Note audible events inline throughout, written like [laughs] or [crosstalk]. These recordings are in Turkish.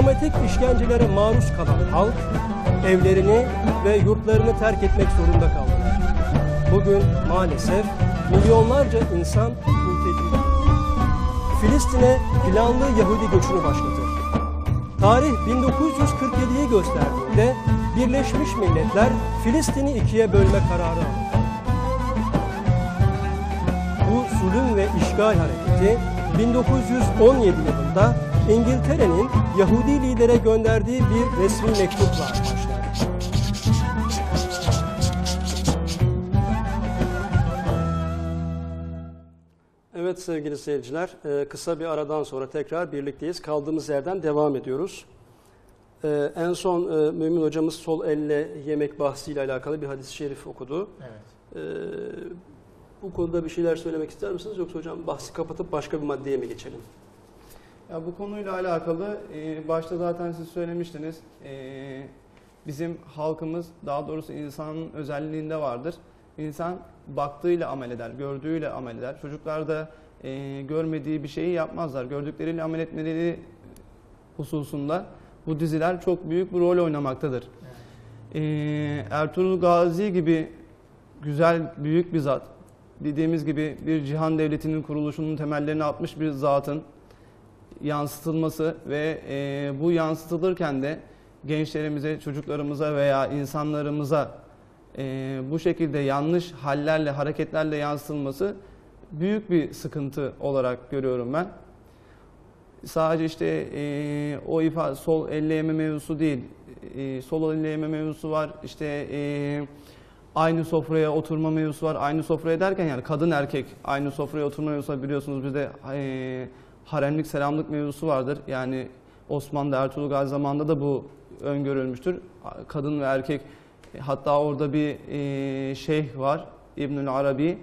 sistematik işkencelere maruz kalan halk evlerini ve yurtlarını terk etmek zorunda kaldılar. Bugün maalesef milyonlarca insan mülteci. Filistin'e planlı Yahudi göçünü başlatır. Tarih 1947'yi gösterdiğinde Birleşmiş Milletler Filistin'i ikiye bölme kararı alır. Bu zulüm ve işgal hareketi 1917 yılında İngiltere'nin Yahudi lidere gönderdiği bir resmi mektupla başlar. Evet sevgili seyirciler, e, kısa bir aradan sonra tekrar birlikteyiz. Kaldığımız yerden devam ediyoruz. E, En son e, Mümin hocamız sol elle yemek bahsiyle alakalı bir hadis-i şerif okudu. Evet. E, Bu konuda bir şeyler söylemek ister misiniz yoksa hocam bahsi kapatıp başka bir maddeye mi geçelim? Ya bu konuyla alakalı e, başta zaten siz söylemiştiniz. E, bizim halkımız daha doğrusu insanın özelliğinde vardır. İnsan baktığıyla amel eder, gördüğüyle amel eder. Çocuklar da e, görmediği bir şeyi yapmazlar. Gördükleriyle amel etmeleri hususunda bu diziler çok büyük bir rol oynamaktadır. E, Ertuğrul Gazi gibi güzel, büyük bir zat, dediğimiz gibi bir cihan devletinin kuruluşunun temellerini atmış bir zatın yansıtılması ve e, bu yansıtılırken de gençlerimize, çocuklarımıza veya insanlarımıza e, bu şekilde yanlış hallerle, hareketlerle yansıtılması büyük bir sıkıntı olarak görüyorum ben. Sadece işte e, o ifade sol elle yeme mevzusu değil, e, sol elle yeme mevzusu var, işte e, aynı sofraya oturma mevzusu var. Aynı sofraya derken yani kadın erkek aynı sofraya oturma mevzusu. Biliyorsunuz bizde e, haremlik selamlık mevzusu vardır. Yani Osmanlı Ertuğrul Gazi zamanında da bu öngörülmüştür. Kadın ve erkek hatta orada bir e, şeyh var İbnül Arabi.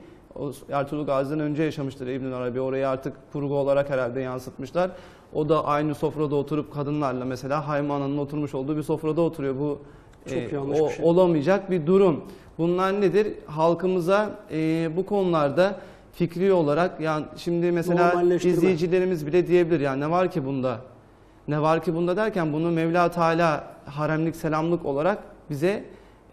Ertuğrul Gazi'den önce yaşamıştır İbnül Arabi. Orayı artık kurgu olarak herhalde yansıtmışlar. O da aynı sofrada oturup kadınlarla mesela Haymana'nın oturmuş olduğu bir sofrada oturuyor. Bu Çok e, yanlış o, bir şey. olamayacak bir durum. Bunlar nedir? Halkımıza e, bu konularda fikri olarak yani şimdi mesela izleyicilerimiz bile diyebilir yani ne var ki bunda? Ne var ki bunda derken bunu Mevla Teala haremlik selamlık olarak bize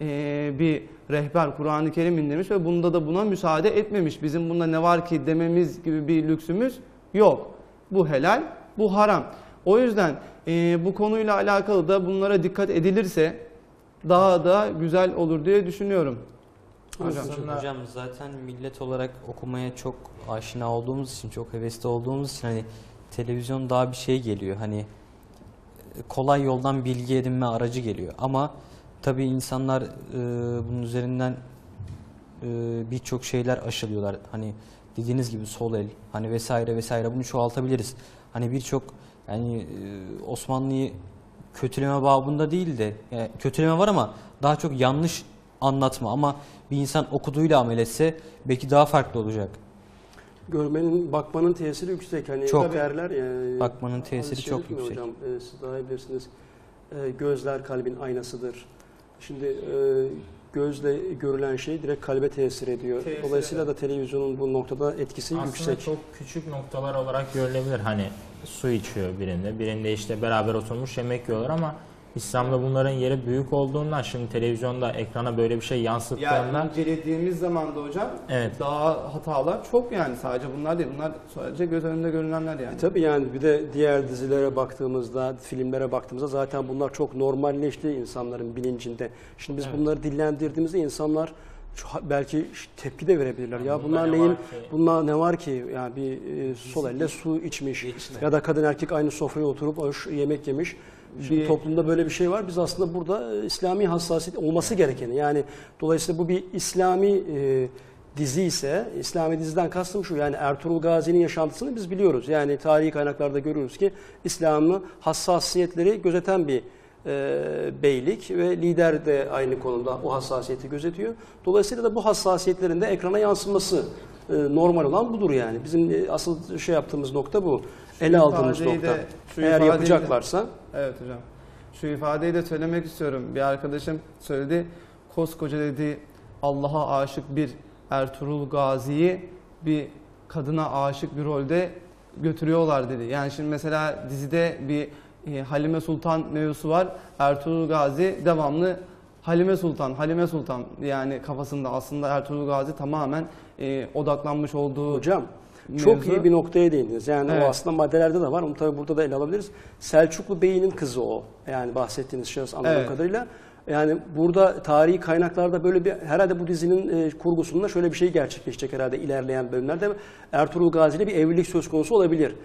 e, bir rehber Kur'an-ı Kerim indirmiş ve bunda da buna müsaade etmemiş. Bizim bunda ne var ki dememiz gibi bir lüksümüz yok. Bu helal, bu haram. O yüzden e, bu konuyla alakalı da bunlara dikkat edilirse daha da güzel olur diye düşünüyorum. Hocam. Hocam zaten millet olarak okumaya çok aşina olduğumuz için, çok hevesli olduğumuz için hani televizyon daha bir şey geliyor. Hani e, kolay yoldan bilgi edinme aracı geliyor. Ama tabii insanlar e, bunun üzerinden e, birçok şeyler aşılıyorlar. Hani dediğiniz gibi sol el, hani vesaire vesaire bunu çoğaltabiliriz. Hani birçok yani e, Osmanlı'yı kötüleme babında değil de yani kötüleme var ama daha çok yanlış anlatma ama bir insan okuduğuyla amel etse belki daha farklı olacak. Görmenin, bakmanın tesiri yüksek. Hani Çok. derler ya. Bakmanın tesiri çok yüksek. Hocam, e, siz daha iyi bilirsiniz. E, gözler kalbin aynasıdır. Şimdi e, gözle görülen şey direkt kalbe tesir ediyor. Tesir Dolayısıyla eder. da televizyonun bu noktada etkisi aslında yüksek. çok küçük noktalar olarak görülebilir. Hani su içiyor birinde, birinde işte beraber oturmuş yemek yiyorlar ama İslam'da bunların yeri büyük olduğundan şimdi televizyonda ekrana böyle bir şey yansıttığında Yani incelediğimiz zaman da hocam Evet. daha hatalar çok yani sadece bunlar değil. Bunlar sadece göz önünde görünenler yani. E, Tabii yani bir de diğer dizilere baktığımızda, filmlere baktığımızda zaten bunlar çok normalleşti insanların bilincinde. Şimdi biz Evet. bunları dillendirdiğimizde insanlar şu- belki tepki de verebilirler. Ya bunlar ne neyin, var ki? bunlar ne var ki? Yani bir e, sol elle su içmiş Geçti. ya da kadın erkek aynı sofraya oturup hoş yemek yemiş. Şimdi Bir- toplumda böyle bir şey var. Biz aslında burada e, İslami hassasiyet olması gerekeni. Yani dolayısıyla bu bir İslami e, dizi ise, İslami diziden kastım şu yani Ertuğrul Gazi'nin yaşantısını biz biliyoruz. Yani tarihi kaynaklarda görüyoruz ki İslam'ı hassasiyetleri gözeten bir e, beylik ve lider de aynı konuda o hassasiyeti gözetiyor. Dolayısıyla da bu hassasiyetlerin de ekrana yansıması e, normal olan budur yani. Bizim e, asıl şey yaptığımız nokta bu. Ele aldığımız nokta. de- Eğer ifadeyi de- yapacaklarsa Evet hocam. Şu ifadeyi de söylemek istiyorum. Bir arkadaşım söyledi. Koskoca dedi Allah'a aşık bir Ertuğrul Gazi'yi bir kadına aşık bir rolde götürüyorlar dedi. Yani şimdi mesela dizide bir e, Halime Sultan mevzusu var. Ertuğrul Gazi devamlı Halime Sultan, Halime Sultan yani kafasında aslında Ertuğrul Gazi tamamen e, odaklanmış olduğu Hocam çok mevzu. iyi bir noktaya değindiniz. Yani Evet. o aslında maddelerde de var. Onu tabii burada da ele alabiliriz. Selçuklu Bey'in kızı o. Yani bahsettiğiniz şahıs anladığım Evet. kadarıyla. Yani burada tarihi kaynaklarda böyle bir herhalde bu dizinin e, kurgusunda şöyle bir şey gerçekleşecek herhalde ilerleyen bölümlerde. Ertuğrul Gazi ile bir evlilik söz konusu olabilir.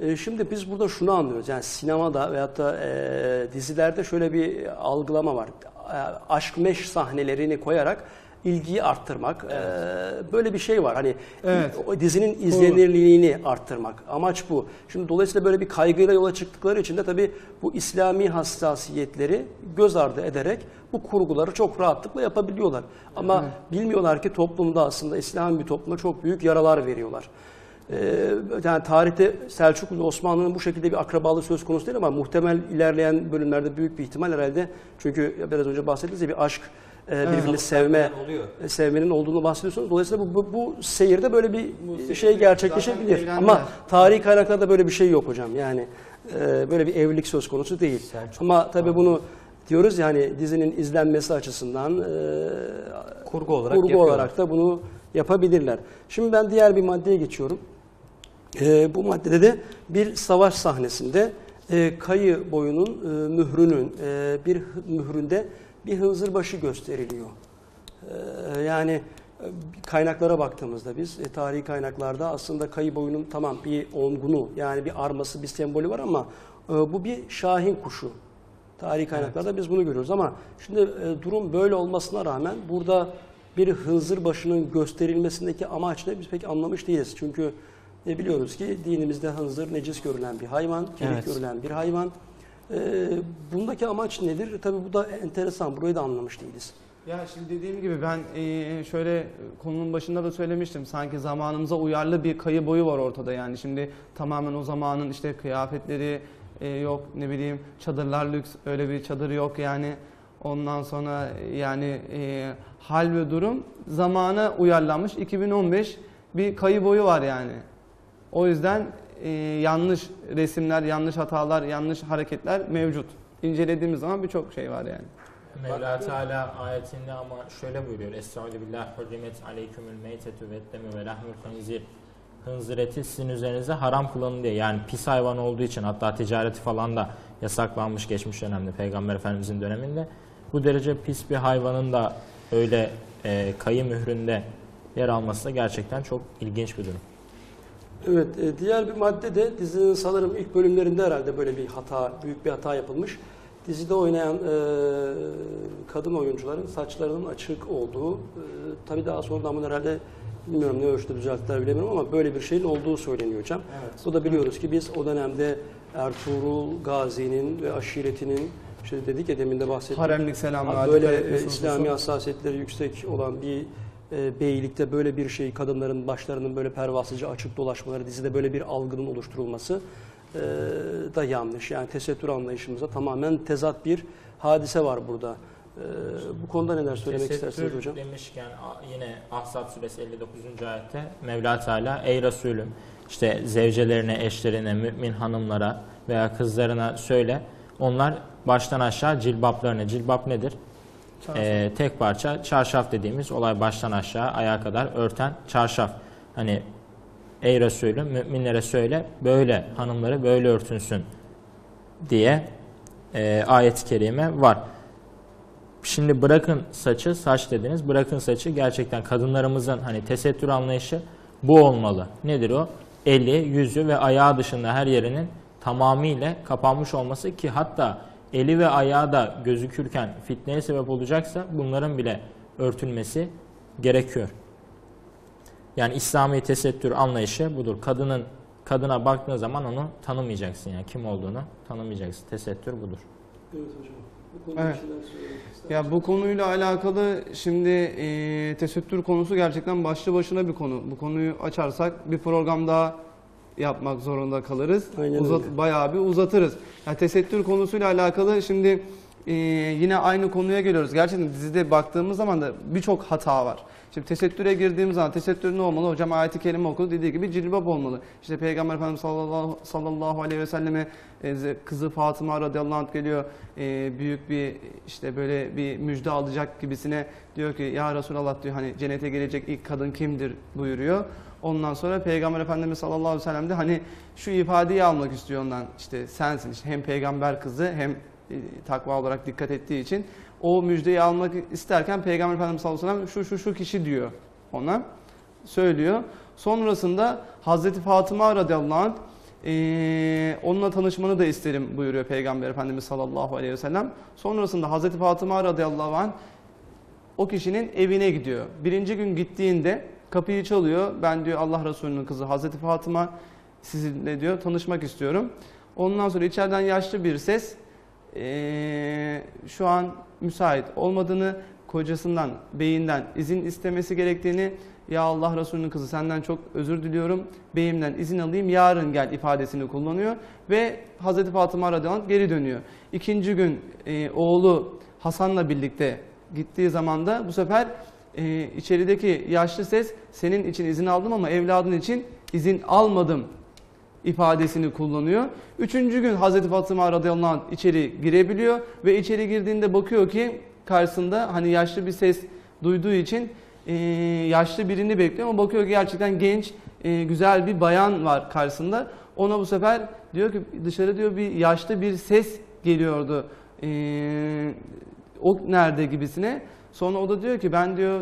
E, Şimdi biz burada şunu anlıyoruz. Yani sinemada veyahut da e, dizilerde şöyle bir algılama var. E, aşk meş sahnelerini koyarak ilgiyi arttırmak. e, böyle bir şey var. Hani Evet. o dizinin izlenirliğini arttırmak. Amaç bu. Şimdi dolayısıyla böyle bir kaygıyla yola çıktıkları için de tabii bu İslami hassasiyetleri göz ardı ederek bu kurguları çok rahatlıkla yapabiliyorlar. Ama bilmiyorlar ki toplumda aslında İslami bir topluma çok büyük yaralar veriyorlar. Ee, yani tarihte Selçuklu ve Osmanlı'nın bu şekilde bir akrabalığı söz konusu değil ama muhtemel ilerleyen bölümlerde büyük bir ihtimal herhalde çünkü biraz önce bahsettiniz ya bir aşk e, birbirini sevme oluyor. e, sevmenin olduğunu bahsediyorsunuz. Dolayısıyla bu, bu, bu seyirde böyle bir Bu şey gerçekleşebilir. Ama tarihi kaynaklarda böyle bir şey yok hocam. Yani e, böyle bir evlilik söz konusu değil. Selçuk- Ama tabii bunu diyoruz ya hani dizinin izlenmesi açısından e, Kurgu olarak kurgu yapıyorlar. olarak da bunu yapabilirler. Şimdi ben diğer bir maddeye geçiyorum. E, bu maddede de bir savaş sahnesinde e, kayı boyunun e, mührünün e, bir mühründe bir hınzırbaşı gösteriliyor. E, yani e, kaynaklara baktığımızda biz e, tarihi kaynaklarda aslında kayı boyunun tamam bir ongunu yani bir arması bir sembolü var ama e, bu bir şahin kuşu. Tarihi kaynaklarda biz bunu görüyoruz ama şimdi e, durum böyle olmasına rağmen burada bir hınzır başının gösterilmesindeki amaç ne biz pek anlamış değiliz. Çünkü e, biliyoruz ki dinimizde hınzır necis görülen bir hayvan, kerik Evet. görülen bir hayvan. E, bundaki amaç nedir? Tabii bu da enteresan. Burayı da anlamış değiliz. Ya şimdi dediğim gibi ben eee, şöyle konunun başında da söylemiştim. Sanki zamanımıza uyarlı bir kayı boyu var ortada yani. Şimdi tamamen o zamanın işte kıyafetleri eee, yok ne bileyim çadırlar lüks öyle bir çadır yok yani. Ondan sonra yani eee, hal ve durum zamana uyarlanmış 2015 bir kayı boyu var yani. O yüzden eee, yanlış resimler, yanlış hatalar, yanlış hareketler mevcut. İncelediğimiz zaman birçok şey var yani. Mevla Teala ayetinde ama şöyle buyuruyor. Estaizu billah hurrimet aleykümül meytetü ve demi ve lahmül hınzir. Hınzır eti sizin üzerinize haram kılın diye. Yani pis hayvan olduğu için hatta ticareti falan da yasaklanmış geçmiş dönemde Peygamber Efendimizin döneminde. Bu derece pis bir hayvanın da öyle e, kayı mühründe yer alması da gerçekten çok ilginç bir durum. Evet, e, diğer bir madde de dizinin sanırım ilk bölümlerinde herhalde böyle bir hata, büyük bir hata yapılmış. Dizide oynayan e, kadın oyuncuların saçlarının açık olduğu, e, tabii daha sonradan bunu herhalde bilmiyorum ne ölçüde düzelttiler bilemiyorum ama böyle bir şeyin olduğu söyleniyor hocam. Bu da biliyoruz ki biz o dönemde Ertuğrul Gazi'nin ve aşiretinin işte dedik ya demin de bahsettik. Haremlik selamlar. Böyle e, İslami hassasiyetleri yüksek olan bir e, beylikte böyle bir şey, kadınların başlarının böyle pervasızca açık dolaşmaları, dizide böyle bir algının oluşturulması e, da yanlış. Yani tesettür anlayışımıza tamamen tezat bir hadise var burada. E, bu konuda neler söylemek Tesettür istersiniz hocam? demişken yine Ahzab suresi 59. ayette Mevla Teala ey Resulüm işte zevcelerine, eşlerine, mümin hanımlara veya kızlarına söyle. Onlar baştan aşağı cilbaplarını. Cilbap nedir? Ee, tek parça çarşaf dediğimiz olay baştan aşağı ayağa kadar örten çarşaf. Hani ey Resulüm müminlere söyle böyle hanımları böyle örtünsün diye e, ayet-i kerime var. Şimdi bırakın saçı, saç dediniz. Bırakın saçı gerçekten kadınlarımızın hani tesettür anlayışı bu olmalı. Nedir o? Eli, yüzü ve ayağı dışında her yerinin tamamıyla kapanmış olması ki hatta eli ve ayağı da gözükürken fitneye sebep olacaksa bunların bile örtülmesi gerekiyor. Yani İslami tesettür anlayışı budur. Kadının kadına baktığın zaman onu tanımayacaksın yani kim olduğunu tanımayacaksın. Tesettür budur. Evet hocam. Bu Evet. Ya bu konuyla alakalı şimdi e, tesettür konusu gerçekten başlı başına bir konu. Bu konuyu açarsak bir program daha yapmak zorunda kalırız. Aynen Uzat, öyle. bayağı bir uzatırız. Ya tesettür konusuyla alakalı şimdi e, yine aynı konuya geliyoruz. Gerçekten dizide baktığımız zaman da birçok hata var. Şimdi tesettüre girdiğimiz zaman tesettür ne olmalı? Hocam ayeti kerime okudu dediği gibi cilbab olmalı. İşte Peygamber Efendimiz sallallahu, sallallahu aleyhi ve selleme e, kızı Fatıma radıyallahu anh geliyor. E, büyük bir işte böyle bir müjde alacak gibisine diyor ki ya Resulallah diyor hani cennete gelecek ilk kadın kimdir buyuruyor. Ondan sonra Peygamber Efendimiz sallallahu aleyhi ve sellem de hani şu ifadeyi almak istiyor ondan işte sensin işte hem peygamber kızı hem e, takva olarak dikkat ettiği için o müjdeyi almak isterken Peygamber Efendimiz sallallahu aleyhi ve sellem şu şu şu kişi diyor ona söylüyor. Sonrasında Hazreti Fatıma radıyallahu anh e, onunla tanışmanı da isterim buyuruyor Peygamber Efendimiz sallallahu aleyhi ve sellem. Sonrasında Hazreti Fatıma radıyallahu anh o kişinin evine gidiyor. Birinci gün gittiğinde kapıyı çalıyor. Ben diyor Allah Resulü'nün kızı Hazreti Fatıma sizinle diyor tanışmak istiyorum. Ondan sonra içeriden yaşlı bir ses eee, şu an müsait olmadığını, kocasından, beyinden izin istemesi gerektiğini, ya Allah Resulü'nün kızı senden çok özür diliyorum, beyimden izin alayım, yarın gel ifadesini kullanıyor ve Hazreti Fatıma radıyallahu geri dönüyor. İkinci gün eee, oğlu Hasan'la birlikte gittiği zaman da bu sefer e, içerideki yaşlı ses senin için izin aldım ama evladın için izin almadım ifadesini kullanıyor. Üçüncü gün Hazreti Fatıma radıyallahu anh içeri girebiliyor ve içeri girdiğinde bakıyor ki karşısında hani yaşlı bir ses duyduğu için e, yaşlı birini bekliyor ama bakıyor ki gerçekten genç e, güzel bir bayan var karşısında. Ona bu sefer diyor ki dışarı diyor bir yaşlı bir ses geliyordu. E, o nerede gibisine. Sonra o da diyor ki ben diyor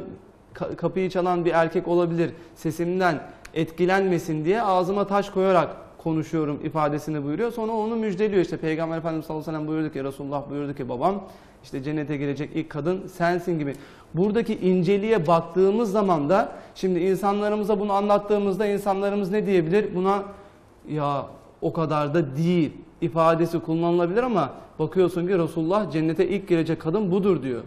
ka- kapıyı çalan bir erkek olabilir. Sesimden etkilenmesin diye ağzıma taş koyarak konuşuyorum ifadesini buyuruyor. Sonra onu müjdeliyor işte Peygamber Efendimiz sallallahu aleyhi ve sellem buyurdu ki Resulullah buyurdu ki babam işte cennete girecek ilk kadın sensin gibi. Buradaki inceliğe baktığımız zaman da şimdi insanlarımıza bunu anlattığımızda insanlarımız ne diyebilir? Buna ya o kadar da değil ifadesi kullanılabilir ama bakıyorsun ki Resulullah cennete ilk girecek kadın budur diyor.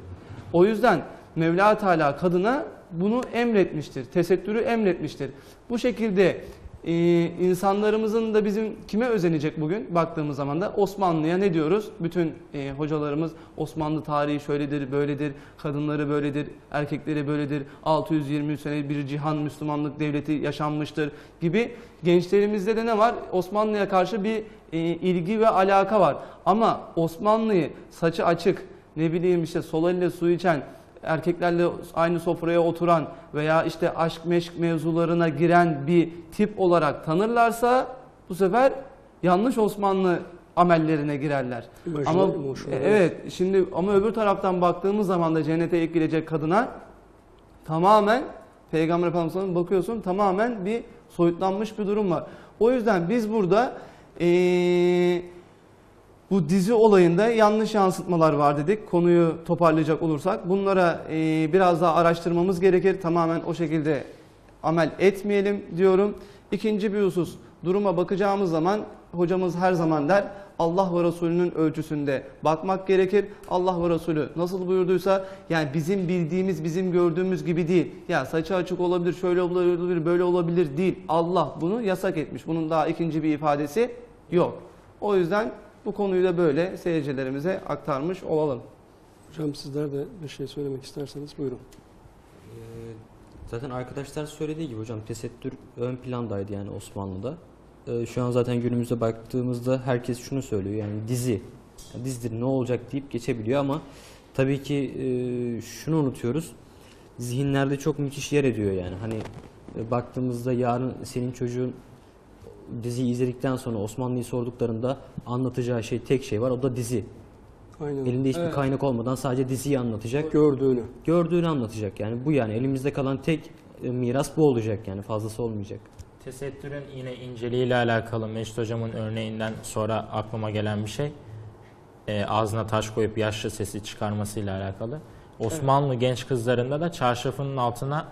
O yüzden Mevla Teala kadına bunu emretmiştir. Tesettürü emretmiştir. Bu şekilde e, insanlarımızın da bizim kime özenecek bugün baktığımız zaman da Osmanlı'ya ne diyoruz? Bütün e, hocalarımız Osmanlı tarihi şöyledir, böyledir, kadınları böyledir, erkekleri böyledir, 623 sene bir cihan Müslümanlık devleti yaşanmıştır gibi gençlerimizde de ne var? Osmanlı'ya karşı bir e, ilgi ve alaka var. Ama Osmanlı'yı saçı açık, ne bileyim işte sol elle su içen, erkeklerle aynı sofraya oturan veya işte aşk meşk mevzularına giren bir tip olarak tanırlarsa bu sefer yanlış Osmanlı amellerine girerler. İmajına- Ama e, evet şimdi ama öbür taraftan baktığımız zaman da cennete ilk girecek kadına tamamen Peygamber Efendimiz'e bakıyorsun tamamen bir soyutlanmış bir durum var. O yüzden biz burada eee bu dizi olayında yanlış yansıtmalar var dedik. Konuyu toparlayacak olursak bunlara e, biraz daha araştırmamız gerekir. Tamamen o şekilde amel etmeyelim diyorum. İkinci bir husus duruma bakacağımız zaman hocamız her zaman der Allah ve Resulünün ölçüsünde bakmak gerekir. Allah ve Resulü nasıl buyurduysa yani bizim bildiğimiz, bizim gördüğümüz gibi değil. Ya saçı açık olabilir, şöyle olabilir, böyle olabilir değil. Allah bunu yasak etmiş. Bunun daha ikinci bir ifadesi yok. O yüzden bu konuyu da böyle seyircilerimize aktarmış olalım. Hocam sizler de bir şey söylemek isterseniz buyurun. Ee, Zaten arkadaşlar söylediği gibi hocam tesettür ön plandaydı yani Osmanlı'da. Ee, Şu an zaten günümüzde baktığımızda herkes şunu söylüyor yani dizi. Yani dizidir ne olacak deyip geçebiliyor ama tabii ki e, şunu unutuyoruz. Zihinlerde çok müthiş yer ediyor yani. Hani e, baktığımızda yarın senin çocuğun diziyi izledikten sonra Osmanlı'yı sorduklarında anlatacağı şey tek şey var o da dizi. Aynen. Elinde hiçbir Evet. kaynak olmadan sadece diziyi anlatacak. Gördüğünü. gördüğünü anlatacak yani bu yani elimizde kalan tek e, miras bu olacak yani fazlası olmayacak. Tesettürün yine inceliğiyle alakalı Mesut Hocam'ın örneğinden sonra aklıma gelen bir şey. e, ağzına taş koyup yaşlı sesi çıkarmasıyla alakalı. Osmanlı genç kızlarında da çarşafının altına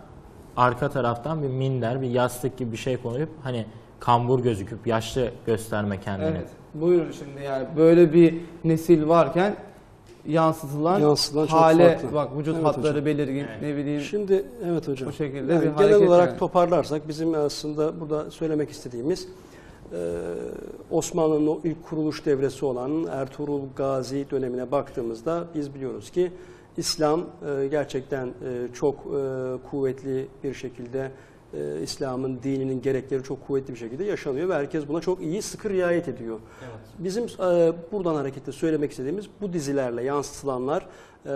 arka taraftan bir minder, bir yastık gibi bir şey koyup hani kambur gözüküp yaşlı gösterme kendini. Evet. Buyurun şimdi yani böyle bir nesil varken yansıtılan Yansıtılan çok hale farklı. bak vücut Evet hatları hocam. belirgin Evet. ne bileyim Şimdi evet hocam. bu şekilde Yani bir genel hareket olarak yani. toparlarsak bizim aslında burada söylemek istediğimiz Ee, Osmanlı'nın o ilk kuruluş devresi olan Ertuğrul Gazi dönemine baktığımızda biz biliyoruz ki İslam e, gerçekten e, çok e, kuvvetli bir şekilde e, İslam'ın dininin gerekleri çok kuvvetli bir şekilde yaşanıyor ve herkes buna çok iyi sıkı riayet ediyor. Bizim e, buradan hareketle söylemek istediğimiz bu dizilerle yansıtılanlar, e,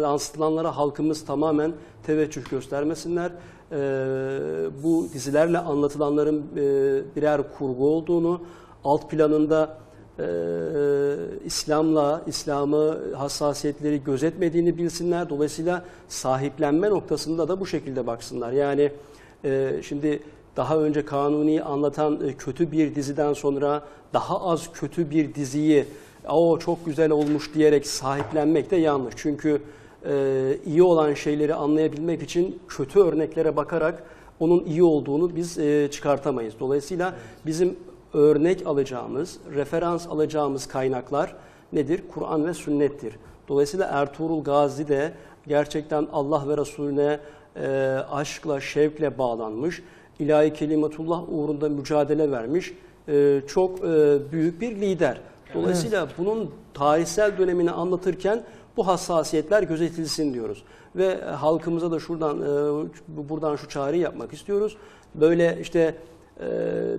yansıtılanlara halkımız tamamen teveccüh göstermesinler. E, bu dizilerle anlatılanların e, birer kurgu olduğunu, alt planında e, İslam'la, İslam'ı hassasiyetleri gözetmediğini bilsinler. Dolayısıyla sahiplenme noktasında da bu şekilde baksınlar. Yani e, şimdi daha önce Kanuni anlatan e, kötü bir diziden sonra daha az kötü bir diziyi o çok güzel olmuş diyerek sahiplenmek de yanlış. Çünkü e, iyi olan şeyleri anlayabilmek için kötü örneklere bakarak onun iyi olduğunu biz e, çıkartamayız. Dolayısıyla bizim örnek alacağımız, referans alacağımız kaynaklar nedir? Kur'an ve sünnettir. Dolayısıyla Ertuğrul Gazi de gerçekten Allah ve Resulüne e, aşkla, şevkle bağlanmış, ilahi kelimetullah uğrunda mücadele vermiş e, çok e, büyük bir lider. Dolayısıyla bunun tarihsel dönemini anlatırken bu hassasiyetler gözetilsin diyoruz. Ve halkımıza da şuradan e, buradan şu çağrıyı yapmak istiyoruz. Böyle işte e,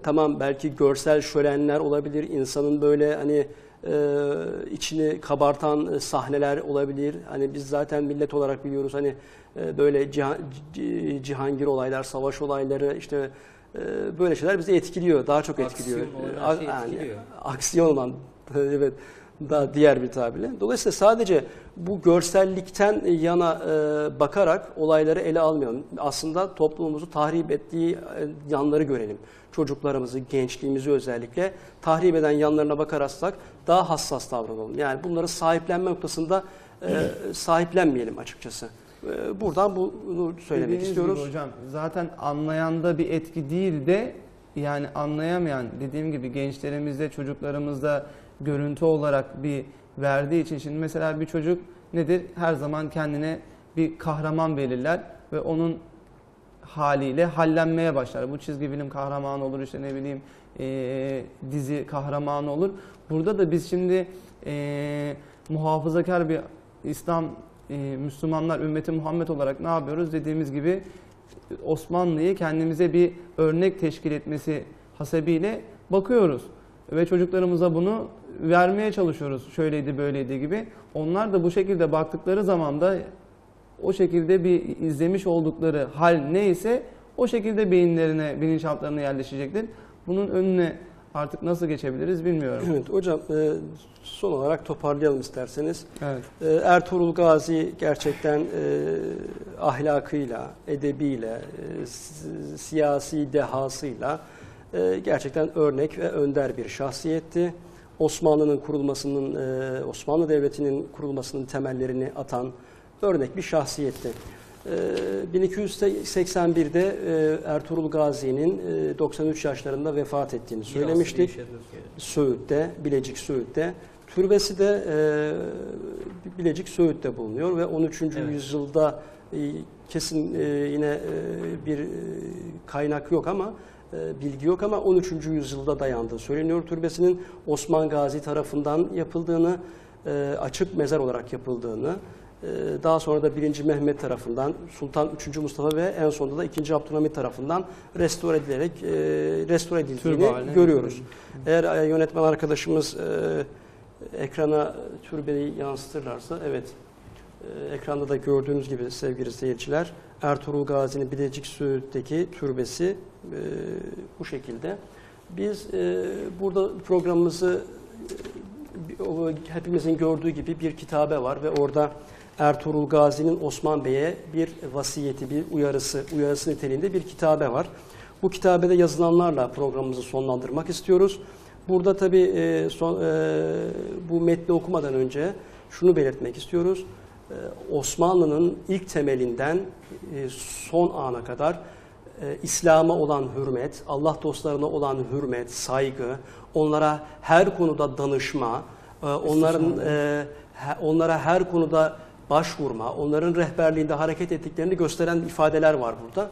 tamam belki görsel şölenler olabilir, insanın böyle hani içini kabartan e, sahneler olabilir. Hani biz zaten millet olarak biliyoruz hani e, böyle cihan, cihangir olaylar, savaş olayları işte e, böyle şeyler bizi etkiliyor, daha çok etkiliyor. Aksiyon olan E, şey yani etkiliyor. aksiyon olan [laughs] evet daha diğer bir tabirle. Dolayısıyla sadece bu görsellikten yana e, bakarak olayları ele almayalım. Aslında toplumumuzu tahrip ettiği e, yanları görelim. Çocuklarımızı, gençliğimizi özellikle tahrip eden yanlarına bakarsak daha hassas davranalım. Yani bunları sahiplenme noktasında e, [clears throat] sahiplenmeyelim açıkçası. E, buradan bunu söylemek Dediğiniz istiyoruz. hocam zaten anlayanda bir etki değil de yani anlayamayan dediğim gibi gençlerimizde çocuklarımızda görüntü olarak bir verdiği için şimdi mesela bir çocuk nedir? Her zaman kendine bir kahraman belirler ve onun haliyle hallenmeye başlar. Bu çizgi film kahramanı olur işte ne bileyim eee, dizi kahramanı olur. Burada da biz şimdi eee, muhafazakar bir İslam eee, Müslümanlar ümmeti Muhammed olarak ne yapıyoruz? Dediğimiz gibi Osmanlı'yı kendimize bir örnek teşkil etmesi hasebiyle bakıyoruz. Ve çocuklarımıza bunu vermeye çalışıyoruz. Şöyleydi böyleydi gibi. Onlar da bu şekilde baktıkları zaman da o şekilde bir izlemiş oldukları hal neyse o şekilde beyinlerine, bilinçaltlarına yerleşecektir. Bunun önüne artık nasıl geçebiliriz bilmiyorum. Evet hocam e, son olarak toparlayalım isterseniz. Evet. Ee, Ertuğrul Gazi gerçekten e, ahlakıyla, edebiyle, e, si- siyasi dehasıyla e, gerçekten örnek ve önder bir şahsiyetti. Osmanlı'nın kurulmasının, e, Osmanlı Devleti'nin kurulmasının temellerini atan örnek bir şahsiyetti. E, 1281'de e, Ertuğrul Gazi'nin e, 93 yaşlarında vefat ettiğini söylemiştik. Söğüt'te, Bilecik Söğüt'te. Türbesi de Bilecik Söğüt'te bulunuyor ve 13. Evet. yüzyılda kesin yine bir kaynak yok ama bilgi yok ama 13. yüzyılda dayandığı söyleniyor. Türbesinin Osman Gazi tarafından yapıldığını, e, açık mezar olarak yapıldığını, e, daha sonra da 1. Mehmet tarafından, Sultan 3. Mustafa ve en sonunda da 2. Abdülhamit tarafından restore edilerek e, restore edildiğini görüyoruz. Eğer e, yönetmen arkadaşımız e, ekrana türbeyi yansıtırlarsa evet e, ekranda da gördüğünüz gibi sevgili seyirciler Ertuğrul Gazi'nin Bilecik Söğüt'teki türbesi e, bu şekilde. Biz e, burada programımızı e, hepimizin gördüğü gibi bir kitabe var ve orada Ertuğrul Gazi'nin Osman Bey'e bir vasiyeti, bir uyarısı, uyarısı niteliğinde bir kitabe var. Bu kitabede yazılanlarla programımızı sonlandırmak istiyoruz. Burada tabii e, son, e, bu metni okumadan önce şunu belirtmek istiyoruz. E, Osmanlı'nın ilk temelinden e, son ana kadar e, İslam'a olan hürmet, Allah dostlarına olan hürmet, saygı, onlara her konuda danışma, e, onların onlara her konuda başvurma, onların rehberliğinde hareket ettiklerini gösteren ifadeler var burada.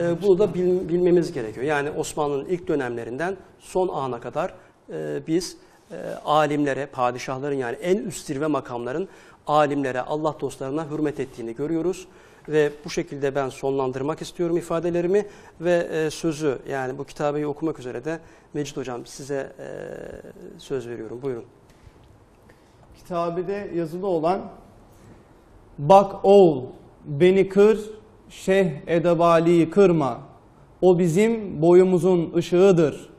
Ee, bunu da bil- bilmemiz gerekiyor. Yani Osmanlı'nın ilk dönemlerinden son ana kadar e, biz e, alimlere, padişahların yani en üst zirve makamların alimlere, Allah dostlarına hürmet ettiğini görüyoruz. Ve bu şekilde ben sonlandırmak istiyorum ifadelerimi ve e, sözü yani bu kitabeyi okumak üzere de Mecit Hocam size e, söz veriyorum. Buyurun. Kitabede yazılı olan Bak oğul beni kır, Şeyh Edebali'yi kırma. O bizim boyumuzun ışığıdır.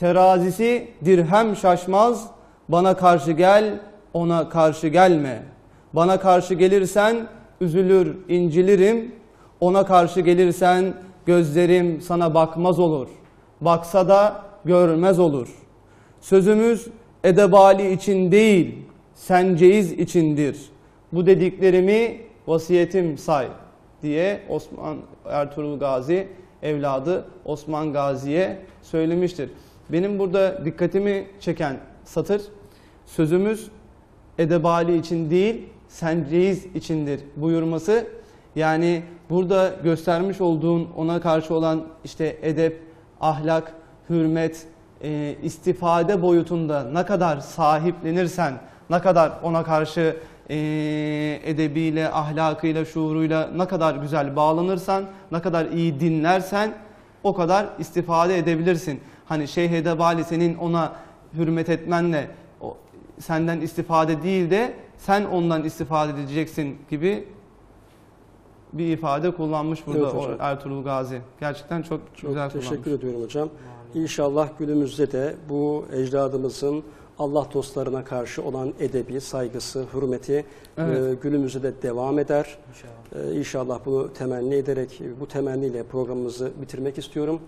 Terazisi dirhem şaşmaz, bana karşı gel, ona karşı gelme. Bana karşı gelirsen üzülür, incilirim. Ona karşı gelirsen gözlerim sana bakmaz olur. Baksa da görmez olur. Sözümüz edebali için değil, senceyiz içindir. Bu dediklerimi vasiyetim say diye Osman Ertuğrul Gazi evladı Osman Gazi'ye söylemiştir. Benim burada dikkatimi çeken satır sözümüz edebali için değil senceyiz içindir buyurması. Yani burada göstermiş olduğun ona karşı olan işte edep, ahlak, hürmet, e, istifade boyutunda ne kadar sahiplenirsen, ne kadar ona karşı e, edebiyle, ahlakıyla, şuuruyla ne kadar güzel bağlanırsan, ne kadar iyi dinlersen o kadar istifade edebilirsin. Hani Şeyh Edebali senin ona hürmet etmenle o, senden istifade değil de sen ondan istifade edeceksin gibi bir ifade kullanmış burada Evet hocam. Ertuğrul Gazi. Gerçekten çok, Çok güzel teşekkür kullanmış. ediyorum hocam. İnşallah günümüzde de bu ecdadımızın Allah dostlarına karşı olan edebi, saygısı, hürmeti Evet. e, günümüzde de devam eder. İnşallah. E, İnşallah bunu temenni ederek, bu temenniyle programımızı bitirmek istiyorum.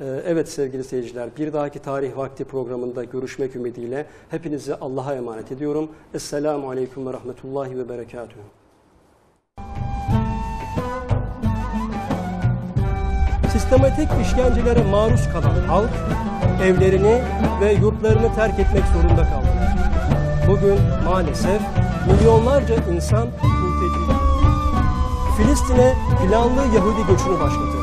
E, Evet sevgili seyirciler, bir dahaki Tarih Vakti programında görüşmek ümidiyle hepinizi Allah'a emanet ediyorum. Esselamu Aleyküm ve Rahmetullahi ve Berekatuhu. Sistematik işkencelere maruz kalan halk, evlerini ve yurtlarını terk etmek zorunda kaldı. Bugün maalesef milyonlarca insan mülteci. Filistin'e planlı Yahudi göçünü başlatır.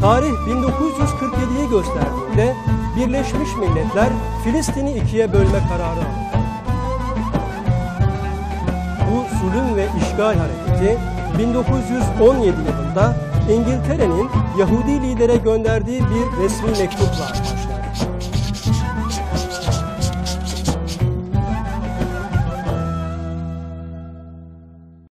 Tarih 1947'yi gösterdiğinde Birleşmiş Milletler Filistin'i ikiye bölme kararı alır. Bu zulüm ve işgal hareketi 1917 yılında İngiltere'nin Yahudi lidere gönderdiği bir resmi mektupla.